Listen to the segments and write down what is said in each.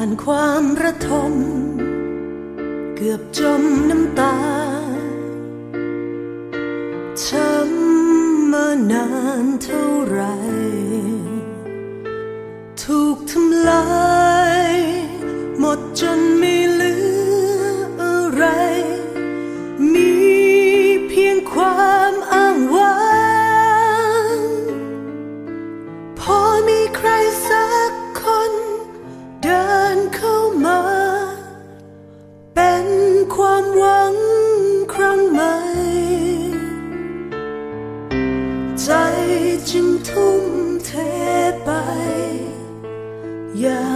านความระทม เกือบจมน้ำตาช้ำมานานเท่าไร ถูกทำลาย หมดจน Yeah.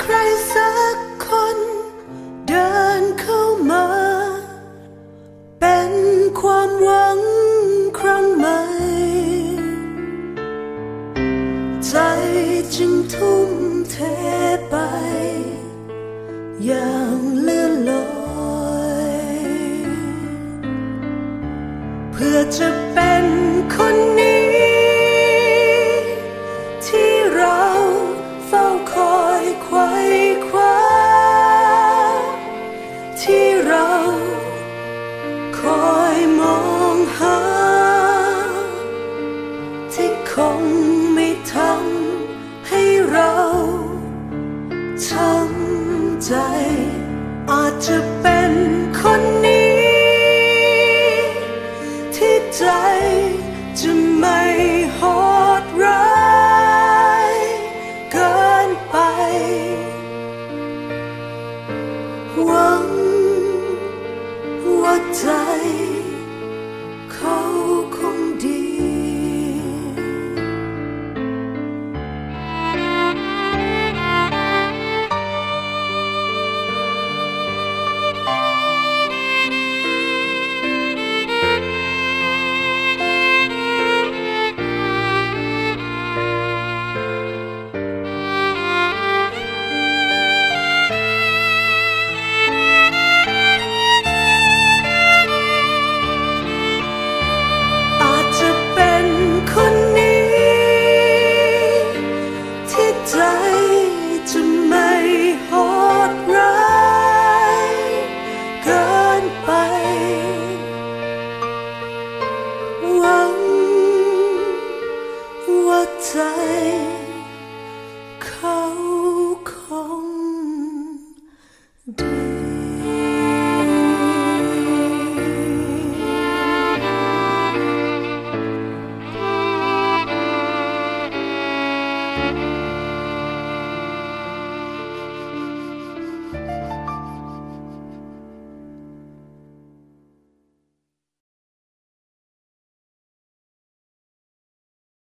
ใครสักคน เดินเข้ามา เป็นความหวังครั้งใหม่ ใจจึงทุ่มเทไป อย่า เรา คอยมองหา ที่คงไม่ทำให้เราช้ำใจ อาจจะเป็นคนนี้ ที่ใจจะ